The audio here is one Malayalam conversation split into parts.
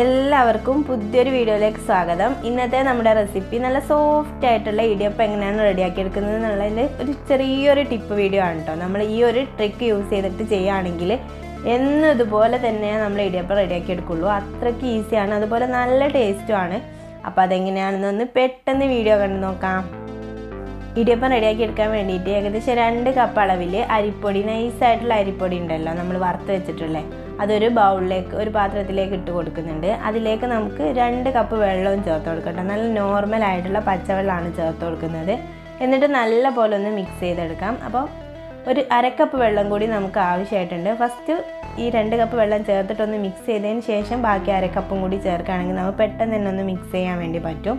എല്ലാവർക്കും പുതിയൊരു വീഡിയോയിലേക്ക് സ്വാഗതം. ഇന്നത്തെ നമ്മുടെ റെസിപ്പി നല്ല സോഫ്റ്റ് ആയിട്ടുള്ള ഇടിയപ്പം എങ്ങനെയാണ് റെഡിയാക്കി എടുക്കുന്നത് എന്നുള്ളതിന്റെ ഒരു ചെറിയൊരു ടിപ്പ് വീഡിയോ ആണ് കേട്ടോ നമ്മൾ ഈ ഒരു ട്രിക്ക് യൂസ് ചെയ്തിട്ട് ചെയ്യുകയാണെങ്കിൽ എന്നും ഇതുപോലെ തന്നെ നമ്മൾ ഇടിയപ്പം റെഡിയാക്കി എടുക്കുള്ളൂ അത്രയ്ക്ക് ഈസിയാണ് അതുപോലെ നല്ല ടേസ്റ്റുമാണ് അപ്പോൾ അതെങ്ങനെയാണെന്നൊന്ന് പെട്ടെന്ന് വീഡിയോ കണ്ടു നോക്കാം. ഇടിയപ്പം റെഡിയാക്കി എടുക്കാൻ വേണ്ടിയിട്ട് ഏകദേശം രണ്ട് കപ്പ് അളവിൽ അരിപ്പൊടി നൈസായിട്ടുള്ള അരിപ്പൊടി ഉണ്ടല്ലോ നമ്മൾ വറുത്ത് വെച്ചിട്ടുള്ളത് അതൊരു ബൗളിലേക്ക് ഒരു പാത്രത്തിലേക്ക് ഇട്ട് കൊടുക്കുന്നുണ്ട്. അതിലേക്ക് നമുക്ക് രണ്ട് കപ്പ് വെള്ളവും ചേർത്ത് കൊടുക്കട്ടെ. നല്ല നോർമൽ ആയിട്ടുള്ള പച്ചവെള്ളമാണ് ചേർത്ത് കൊടുക്കുന്നത്. എന്നിട്ട് നല്ല പോലെ ഒന്ന് മിക്സ് ചെയ്തെടുക്കാം. അപ്പോൾ ഒരു അരക്കപ്പ് വെള്ളം കൂടി നമുക്ക് ആവശ്യമായിട്ടുണ്ട്. ഫസ്റ്റ് ഈ രണ്ട് കപ്പ് വെള്ളം ചേർത്തിട്ടൊന്ന് മിക്സ് ചെയ്തതിന് ശേഷം ബാക്കി അരക്കപ്പും കൂടി ചേർക്കുകയാണെങ്കിൽ നമുക്ക് പെട്ടെന്ന് തന്നെ ഒന്ന് മിക്സ് ചെയ്യാൻ വേണ്ടി പറ്റും.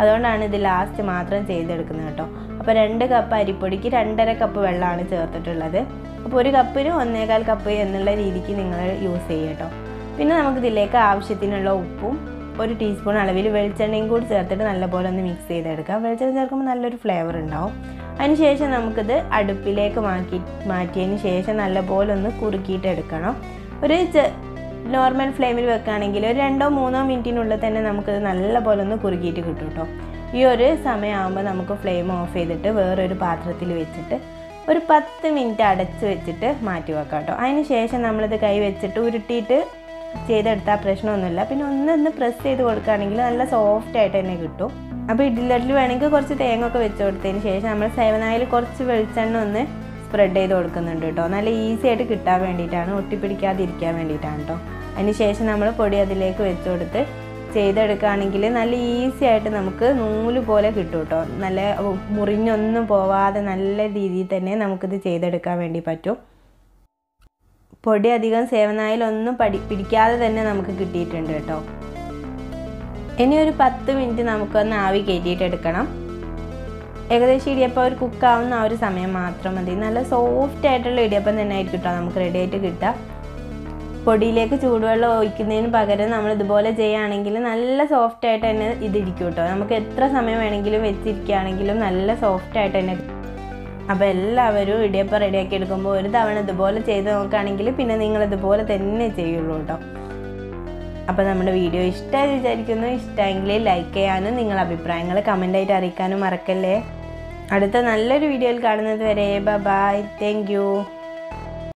അതുകൊണ്ടാണ് ഇത് ലാസ്റ്റ് മാത്രം ചെയ്തെടുക്കുന്നത് കേട്ടോ. അപ്പോൾ രണ്ട് കപ്പ് അരിപ്പൊടിക്ക് രണ്ടര കപ്പ് വെള്ളമാണ് ചേർത്തിട്ടുള്ളത്. അപ്പോൾ ഒരു കപ്പിന് ഒന്നേകാൽ കപ്പ് എന്നുള്ള രീതിക്ക് നിങ്ങൾ യൂസ് ചെയ്യുക കേട്ടോ പിന്നെ നമുക്ക് ഇതിലേക്ക് ആവശ്യത്തിനുള്ള ഉപ്പും ഒരു ടീസ്പൂൺ അളവിൽ വെളിച്ചെണ്ണയും കൂടി ചേർത്തിട്ട് നല്ലപോലെ ഒന്ന് മിക്സ് ചെയ്തെടുക്കാം വെളിച്ചെണ്ണ ചേർക്കുമ്പോൾ നല്ലൊരു ഫ്ലേവർ ഉണ്ടാവും. അതിനുശേഷം നമുക്കിത് അടുപ്പിലേക്ക് മാറ്റി മാറ്റിയതിന് ശേഷം നല്ലപോലെ ഒന്ന് കുറുക്കിയിട്ട് എടുക്കണം. ഒരു നോർമൽ ഫ്ലെയിമിൽ വെക്കുകയാണെങ്കിൽ ഒരു രണ്ടോ മൂന്നോ മിനിറ്റിനുള്ളിൽ തന്നെ നമുക്കിത് നല്ലപോലെ ഒന്ന് കുറുക്കിയിട്ട് കിട്ടും കേട്ടോ ഈ ഒരു സമയമാകുമ്പോൾ നമുക്ക് ഫ്ലെയിം ഓഫ് ചെയ്തിട്ട് വേറൊരു പാത്രത്തിൽ വെച്ചിട്ട് ഒരു പത്ത് മിനിറ്റ് അടച്ച് വെച്ചിട്ട് മാറ്റി വെക്കാം കേട്ടോ. അതിന് ശേഷം നമ്മളിത് കൈ വെച്ചിട്ട് ഉരുട്ടിയിട്ട് ചെയ്തെടുത്താൽ പ്രശ്നമൊന്നുമില്ല. പിന്നെ ഒന്ന് ഒന്ന് പ്രസ് ചെയ്ത് കൊടുക്കുകയാണെങ്കിൽ നല്ല സോഫ്റ്റ് ആയിട്ട് തന്നെ കിട്ടും. അപ്പോൾ ഇഡ്ഡലിയിൽ വേണമെങ്കിൽ കുറച്ച് തേങ്ങ ഒക്കെ വെച്ച് കൊടുത്തതിന് ശേഷം നമ്മൾ സേവനായിൽ കുറച്ച് വെളിച്ചെണ്ണ ഒന്ന് സ്പ്രെഡ് ചെയ്ത് കൊടുക്കുന്നുണ്ട് കേട്ടോ. നല്ല ഈസി ആയിട്ട് കിട്ടാൻ വേണ്ടിയിട്ടാണ് ഒട്ടിപ്പിടിക്കാതിരിക്കാൻ വേണ്ടിയിട്ടാണ് കേട്ടോ. അതിന് ശേഷം നമ്മൾ പൊടി അതിലേക്ക് വെച്ച് കൊടുത്ത് ചെയ്തെടുക്കുകയാണെങ്കിൽ നല്ല ഈസി ആയിട്ട് നമുക്ക് നൂൽ പോലെ കിട്ടും കേട്ടോ നല്ല മുറിഞ്ഞൊന്നും പോവാതെ നല്ല രീതിയിൽ തന്നെ നമുക്കിത് ചെയ്തെടുക്കാൻ വേണ്ടി പറ്റും. പൊടി അധികം സേവനായിലൊന്നും പടി പിടിക്കാതെ തന്നെ നമുക്ക് കിട്ടിയിട്ടുണ്ട് കേട്ടോ ഇനി ഒരു പത്ത് മിനിറ്റ് നമുക്കൊന്ന് ആവി കയറ്റിയിട്ട് എടുക്കണം. ഏകദേശം ഇടിയപ്പം ഒരു കുക്കാവുന്ന ആ ഒരു സമയം മാത്രം മതി. നല്ല സോഫ്റ്റ് ആയിട്ടുള്ള ഇടിയപ്പം തന്നെ ആയിരിക്കും കേട്ടോ നമുക്ക് റെഡി ആയിട്ട് കിട്ടുക. പൊടിയിലേക്ക് ചൂടുവെള്ളം ഒഴിക്കുന്നതിന് പകരം നമ്മൾ ഇതുപോലെ ചെയ്യുകയാണെങ്കിൽ നല്ല സോഫ്റ്റ് ആയിട്ട് തന്നെ ഇതിരിക്കും കേട്ടോ. നമുക്ക് എത്ര സമയം വേണമെങ്കിലും വെച്ചിരിക്കുകയാണെങ്കിലും നല്ല സോഫ്റ്റ് ആയിട്ട് തന്നെ അപ്പോൾ എല്ലാവരും ഇടിയപ്പം റെഡിയാക്കി എടുക്കുമ്പോൾ ഒരു തവണ ഇതുപോലെ ചെയ്ത് നോക്കുകയാണെങ്കിൽ പിന്നെ നിങ്ങൾ ഇതുപോലെ തന്നെ ചെയ്യുള്ളൂ കേട്ടോ. അപ്പോൾ നമ്മുടെ വീഡിയോ ഇഷ്ടമായി വിചാരിക്കുന്നു. ഇഷ്ടമെങ്കിൽ ലൈക്ക് ചെയ്യാനും നിങ്ങളുടെ അഭിപ്രായങ്ങൾ കമന്റായിട്ട് അറിയിക്കാനും മറക്കല്ലേ. അടുത്ത നല്ലൊരു വീഡിയോയിൽ കാണുന്നത് വരെ ബൈ താങ്ക്